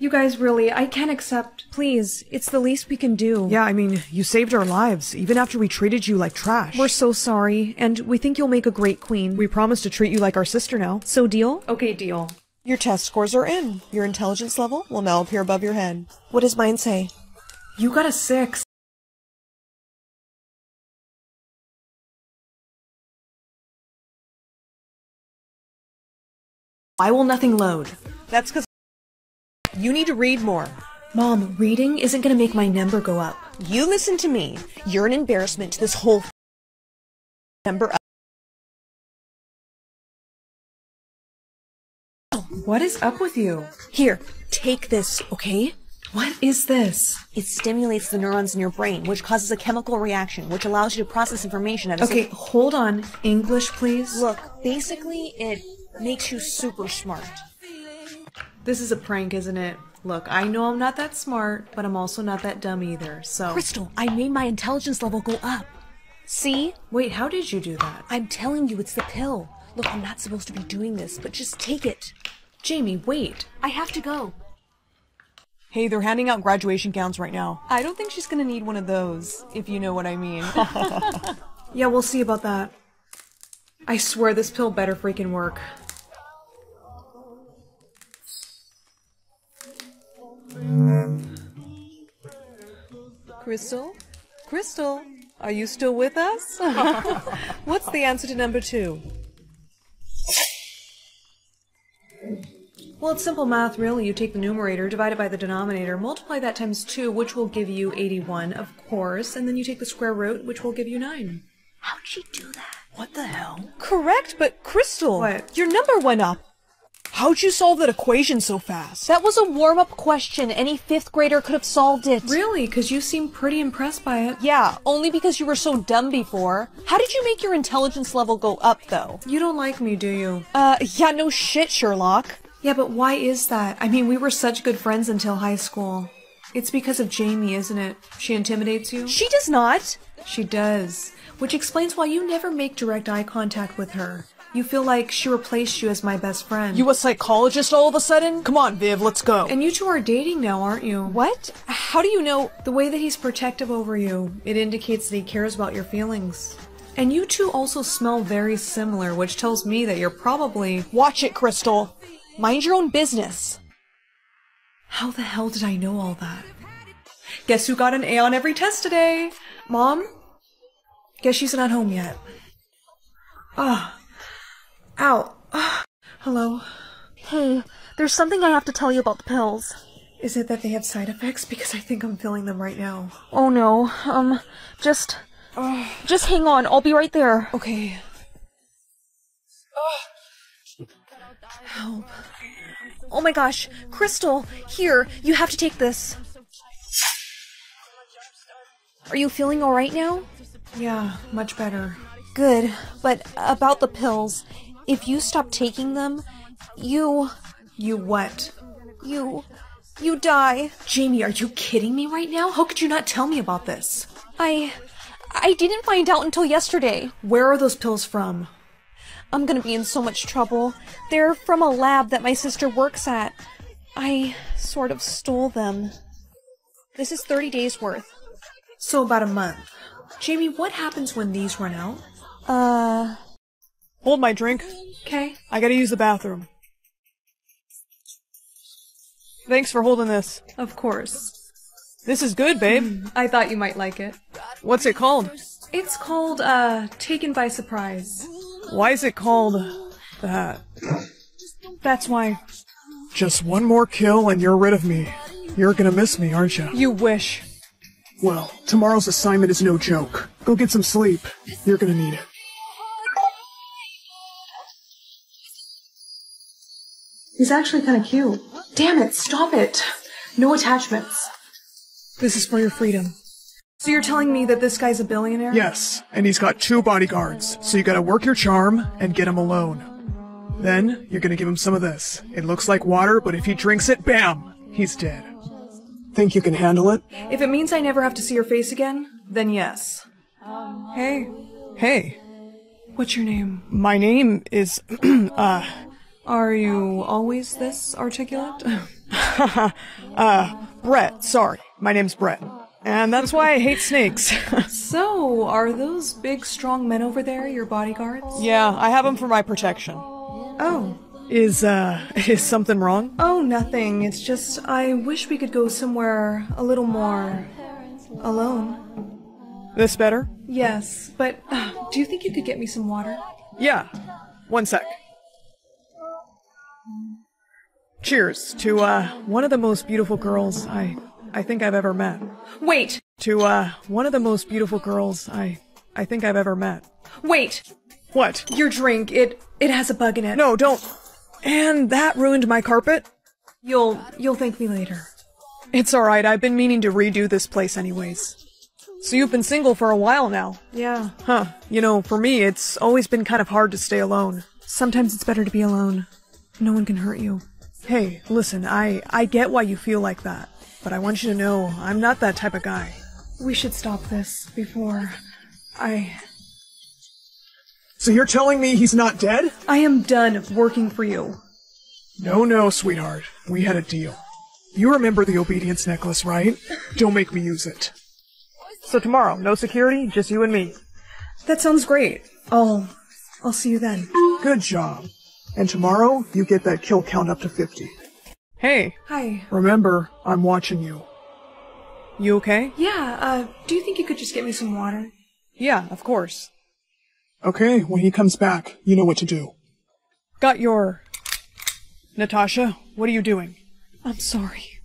You guys really, I can't accept. Please, it's the least we can do. Yeah, I mean, you saved our lives, even after we treated you like trash. We're so sorry, and we think you'll make a great queen. We promise to treat you like our sister now. So deal? Okay, deal. Your test scores are in. Your intelligence level will now appear above your head. What does mine say? You got a six. Why will nothing load? That's because you need to read more. Mom, reading isn't gonna make my number go up. You listen to me. You're an embarrassment to this whole number. Of What is up with you? Here, take this, okay? What is this? It stimulates the neurons in your brain, which causes a chemical reaction, which allows you to process information at a Okay, hold on. English, please. Look, basically, it makes you super smart. This is a prank, isn't it? Look, I know I'm not that smart, but I'm also not that dumb either, so. Crystal, I made my intelligence level go up. See? Wait, how did you do that? I'm telling you, it's the pill. Look, I'm not supposed to be doing this, but just take it. Jamie, wait. I have to go. Hey, they're handing out graduation gowns right now. I don't think she's gonna need one of those, if you know what I mean. yeah, we'll see about that. I swear this pill better freaking work. Crystal? Crystal, are you still with us? What's the answer to number two? Well, it's simple math, really. You take the numerator, divide it by the denominator, multiply that times 2, which will give you 81, of course, and then you take the square root, which will give you 9. How'd she do that? What the hell? Correct, but Crystal, What? your number went up. How'd you solve that equation so fast? That was a warm-up question. Any fifth grader could have solved it. Really? Because you seem pretty impressed by it. Yeah, only because you were so dumb before. How did you make your intelligence level go up, though? You don't like me, do you? Uh, yeah, no shit, Sherlock. Yeah, but why is that? I mean, we were such good friends until high school. It's because of Jamie, isn't it? She intimidates you? She does not. She does. Which explains why you never make direct eye contact with her. You feel like she replaced you as my best friend. You a psychologist all of a sudden? Come on, Viv, let's go. and you two are dating now, aren't you? What? How do you know? The way that he's protective over you, it indicates that he cares about your feelings. And you two also smell very similar, which tells me that you're probably. Watch it, Crystal. Mind your own business. How the hell did I know all that? Guess who got an A on every test today? Mom? Guess she's not home yet. Ah. Ow. Ah. Hello. Hey, there's something I have to tell you about the pills. Is it that they have side effects? Because I think I'm feeling them right now. Oh no, um, just. Just hang on, I'll be right there. Okay. Help. Oh my gosh, Crystal, here, you have to take this. Are you feeling alright now? Yeah, much better. Good, but about the pills, if you stop taking them, you. You what? you. you die. Jamie, are you kidding me right now? How could you not tell me about this? I. I didn't find out until yesterday. Where are those pills from? I'm gonna be in so much trouble. They're from a lab that my sister works at. I sort of stole them. This is 30 days worth. So about a month. Jamie, what happens when these run out? Uh. Hold my drink. Okay. I gotta use the bathroom. Thanks for holding this. Of course. This is good, babe. I thought you might like it. What's it called? It's called, uh, Taken by Surprise. Why is it called that? That's why. Just one more kill and you're rid of me. You're gonna miss me, aren't you? You wish. Well, tomorrow's assignment is no joke. Go get some sleep. You're gonna need it. He's actually kind of cute. Damn it, stop it. No attachments. This is for your freedom. So you're telling me that this guy's a billionaire? Yes, and he's got two bodyguards, so you gotta work your charm and get him alone. Then, you're gonna give him some of this. It looks like water, but if he drinks it, bam! He's dead. Think you can handle it? If it means I never have to see your face again, then yes. Hey, Hey, what's your name? my name is, uh, Are you always this articulate? uh, Brett. Sorry, my name's Brett. And that's why I hate snakes. so, are those big, strong men over there your bodyguards? yeah, I have them for my protection. Oh. Is, uh, is something wrong? Oh, nothing. It's just I wish we could go somewhere a little more alone. This better? Yes, but uh, do you think you could get me some water? Yeah. One sec. Cheers to, uh, one of the most beautiful girls I, I think I've ever met. Wait! To, uh, one of the most beautiful girls I, I think I've ever met. Wait! What? Your drink, it it has a bug in it. No, don't. And that ruined my carpet? You'll you'll thank me later. It's alright, I've been meaning to redo this place anyways. So you've been single for a while now. Yeah. Huh. You know, for me, it's always been kind of hard to stay alone. Sometimes it's better to be alone. No one can hurt you. Hey, listen, I, I get why you feel like that. But I want you to know, I'm not that type of guy. We should stop this before I So you're telling me he's not dead? I am done working for you. No, no, sweetheart. We had a deal. You remember the obedience necklace, right? Don't make me use it. So tomorrow, no security, just you and me. That sounds great. I'll I'll see you then. Good job. And tomorrow, you get that kill count up to 50. Hey, Hi. Remember, I'm watching you. you okay? Yeah, uh do you think you could just get me some water? Yeah, of course. Okay, when he comes back, you know what to do. Got your. Natasha, what are you doing? I'm sorry.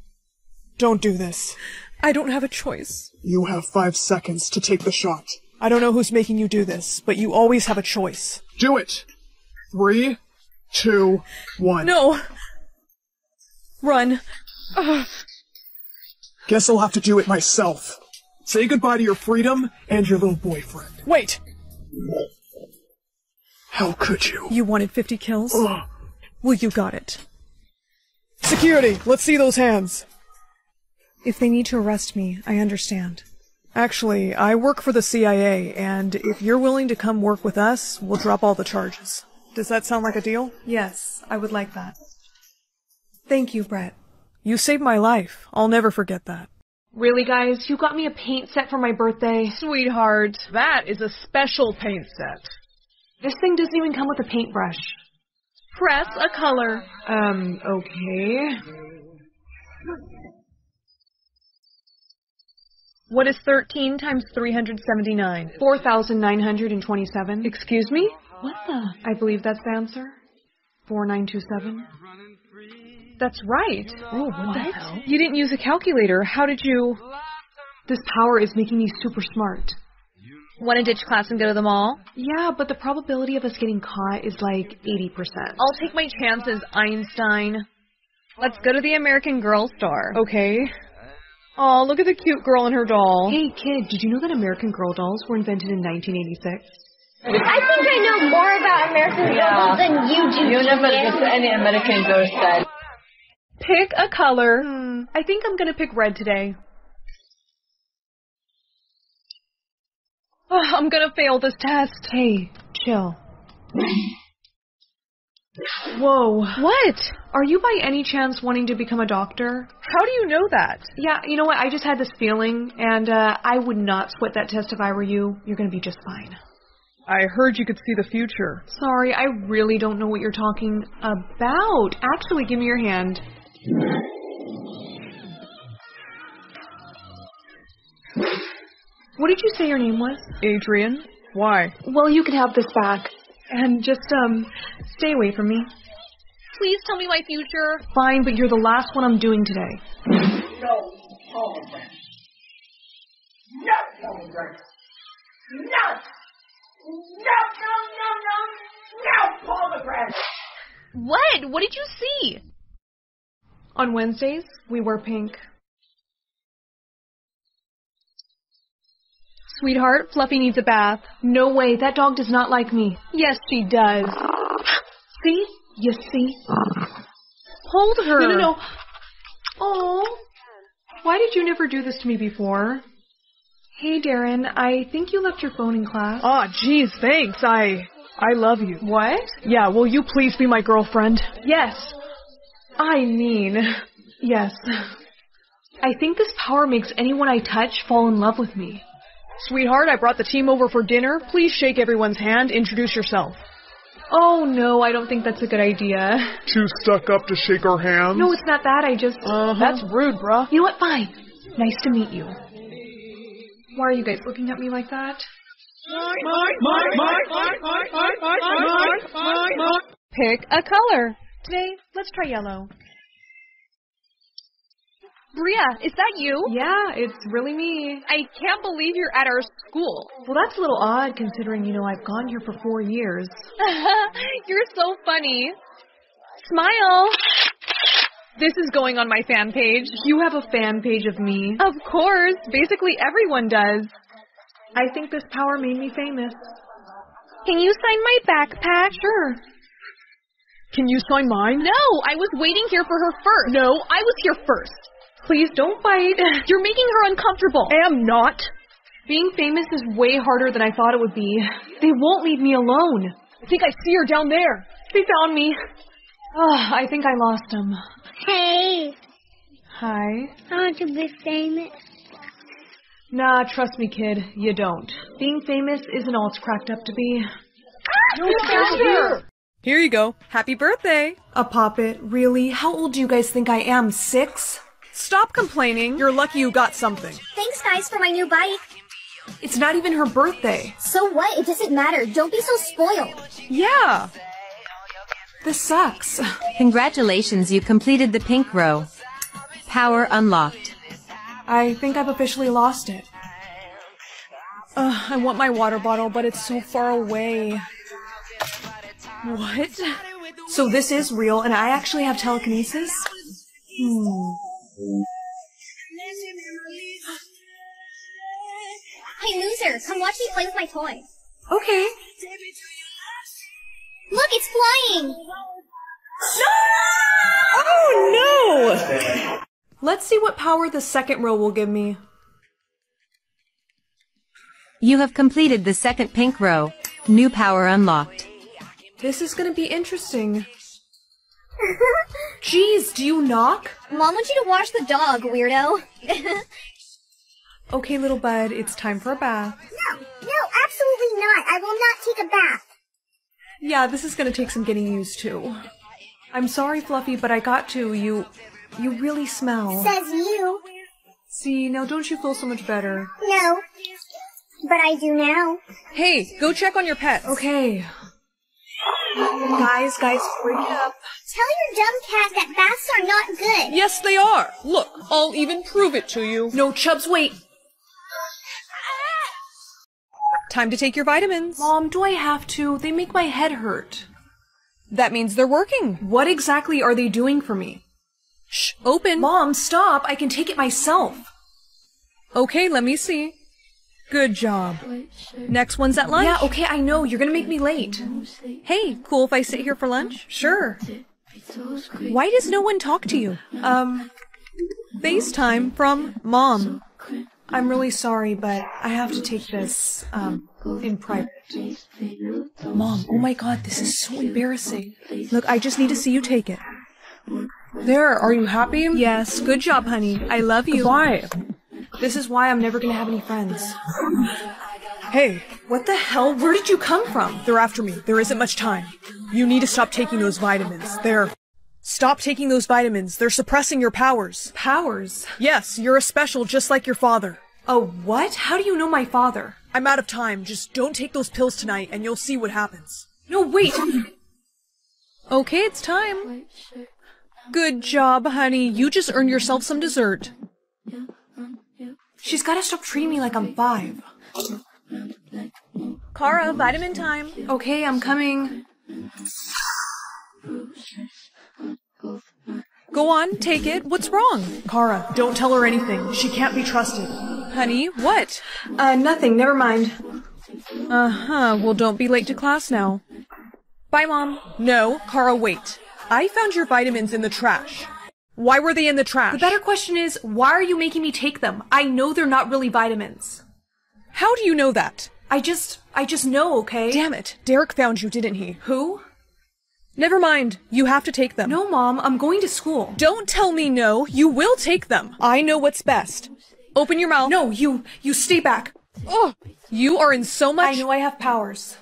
Don't do this. I don't have a choice. You have five seconds to take the shot. I don't know who's making you do this, but you always have a choice. Do it! Three, two, one. No. Run. Guess I'll have to do it myself. Say goodbye to your freedom and your little boyfriend. Wait! How could you? You wanted 50 kills? Ugh. Well, you got it. Security, let's see those hands. If they need to arrest me, I understand. Actually, I work for the CIA, and if you're willing to come work with us, we'll drop all the charges. Does that sound like a deal? Yes, I would like that. Thank you, Brett. You saved my life. I'll never forget that. Really, guys? You got me a paint set for my birthday? Sweetheart, that is a special paint set. This thing doesn't even come with a paintbrush. Press a color. Um, okay. What is 13 times 379? 4,927. Excuse me? What the? I believe that's the answer. 4927. That's right. Oh, what, the hell? You didn't use a calculator. How did you? This power is making me super smart. Want to ditch class and go to the mall? Yeah, but the probability of us getting caught is like 80%. I'll take my chances, Einstein. Let's go to the American Girl store. Okay. Oh, look at the cute girl and her doll. Hey, kid, did you know that American Girl dolls were invented in 1986? I think I know more about American Girl dolls than you do. You never listen to any American Girl style. Pick a color. Hmm, I think I'm gonna pick red today. Oh, I'm gonna fail this test. Hey, chill. Whoa. What? Are you by any chance wanting to become a doctor? How do you know that? Yeah, you know what? I just had this feeling, and uh, I would not sweat that test if I were you. You're gonna be just fine. I heard you could see the future. Sorry, I really don't know what you're talking about. Actually, give me your hand. What did you say your name was? Adrian? Why? Well, you can have this back. And just, um, stay away from me. Please tell me my future. Fine, but you're the last one I'm doing today. No pomegranate. No pomegranate. No. No, no, no, no, no pomegranate. What? What did you see? On Wednesdays, we wear pink. Sweetheart, Fluffy needs a bath. No way, that dog does not like me. Yes, she does. See? You see? Hold her. No, no, no. Oh. Why did you never do this to me before? Hey, Darren, I think you left your phone in class. Ah, geez, thanks. I. I love you. What? Yeah, will you please be my girlfriend? Yes. I mean, yes. I think this power makes anyone I touch fall in love with me. Sweetheart, I brought the team over for dinner. Please shake everyone's hand. Introduce yourself. Oh no, I don't think that's a good idea. Too stuck up to shake our hands? No, it's not that. I just. Uh-huh. That's rude, bruh. You know what? Fine. Nice to meet you. Why are you guys looking at me like that? Pick a color. Today, let's try yellow. Bria, is that you? Yeah, it's really me. I can't believe you're at our school. Well, that's a little odd considering, you know, I've gone here for four years. you're so funny. Smile. This is going on my fan page. You have a fan page of me. Of course. Basically everyone does. I think this power made me famous. Can you sign my backpack? Sure. Can you sign mine? No, I was waiting here for her first. No, I was here first. Please don't fight. You're making her uncomfortable. I am not. Being famous is way harder than I thought it would be. They won't leave me alone. I think I see her down there. They found me. Oh, I think I lost him. Hey, Hi. I want to be famous. Nah, trust me, kid. You don't. Being famous isn't all it's cracked up to be. Ah, no, here. Here you go. Happy birthday. A Pop It? Really? How old do you guys think I am? Six? Stop complaining. You're lucky you got something. Thanks, guys, for my new bike. It's not even her birthday. So what? It doesn't matter. Don't be so spoiled. Yeah. This sucks. Congratulations, you completed the pink row. Power unlocked. I think I've officially lost it. Ugh, I want my water bottle, but it's so far away. What? So this is real and I actually have telekinesis? Hmm. Hey, loser, come watch me play with my toy. Okay. Look, it's flying! No! Oh no! Let's see what power the second row will give me. You have completed the second pink row. New power unlocked. This is gonna be interesting. Jeez, do you knock? Mom wants you to wash the dog, weirdo. Okay, little bud, it's time for a bath. no, no, absolutely not. I will not take a bath. Yeah, this is gonna take some getting used to. I'm sorry, Fluffy, but I got to. You, you really smell. Says you. See, now don't you feel so much better? No. But I do now. Hey, go check on your pets. Okay. Guys, guys, break it up. Tell your dumb cat that baths are not good. Yes, they are. Look, I'll even prove it to you. No, Chubs, wait. Time to take your vitamins. Mom, do I have to? They make my head hurt. That means they're working. What exactly are they doing for me? Shh, open. Mom, stop. I can take it myself. Okay, let me see. Good job. Next one's at lunch. Yeah, okay, I know. You're gonna make me late. Hey, cool if I sit here for lunch? Sure. Why does no one talk to you? Um, FaceTime from mom. I'm really sorry, but I have to take this, um, in private. Mom, oh my god, this is so embarrassing. Look, I just need to see you take it. There, are you happy? Yes, good job, honey. I love you. Why? This is why I'm never gonna have any friends. Hey, What the hell? Where did you come from? they're after me. There isn't much time. You need to stop taking those vitamins. They're. Stop taking those vitamins. They're suppressing your powers. Powers. Yes, you're a special just like your father. Oh, what? How do you know my father? I'm out of time. Just don't take those pills tonight and you'll see what happens. No, wait. Okay, it's time. Good job, honey. You just earned yourself some dessert. She's gotta stop treating me like I'm five. Kara, vitamin time. Okay, I'm coming. Go on, take it. What's wrong? Kara, don't tell her anything. She can't be trusted. Honey, what? Uh, nothing. Never mind. Uh huh. Well, don't be late to class now. Bye, Mom. No, Kara, wait. I found your vitamins in the trash. Why were they in the trash? The better question is, why are you making me take them? I know they're not really vitamins. How do you know that? I just, I just know, okay? Damn it. Derek found you, didn't he? Who? Never mind. You have to take them. No, Mom. I'm going to school. Don't tell me no. You will take them. I know what's best. Open your mouth. No, you, you stay back. Oh, you are in so much. I know I have powers.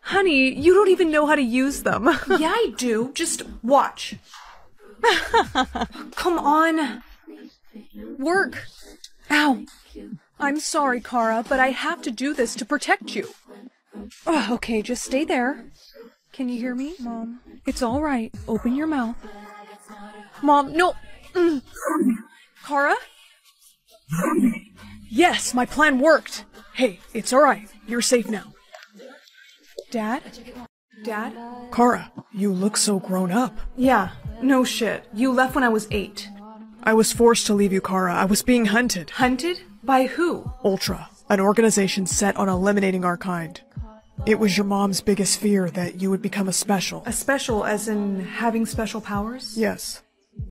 Honey, you don't even know how to use them. yeah, I do. Just watch. Come on. Work. Ow. I'm sorry, Kara, but I have to do this to protect you. Oh, okay, just stay there. Can you hear me, Mom? It's all right. Open your mouth. Mom, no. Mm. Kara? Yes, my plan worked. Hey, it's all right. You're safe now. Dad? Dad? Kara, you look so grown up. Yeah, no shit. You left when I was eight. I was forced to leave you, Kara. I was being hunted. Hunted? By who? Ultra, an organization set on eliminating our kind. It was your mom's biggest fear that you would become a special. A special as in having special powers? Yes.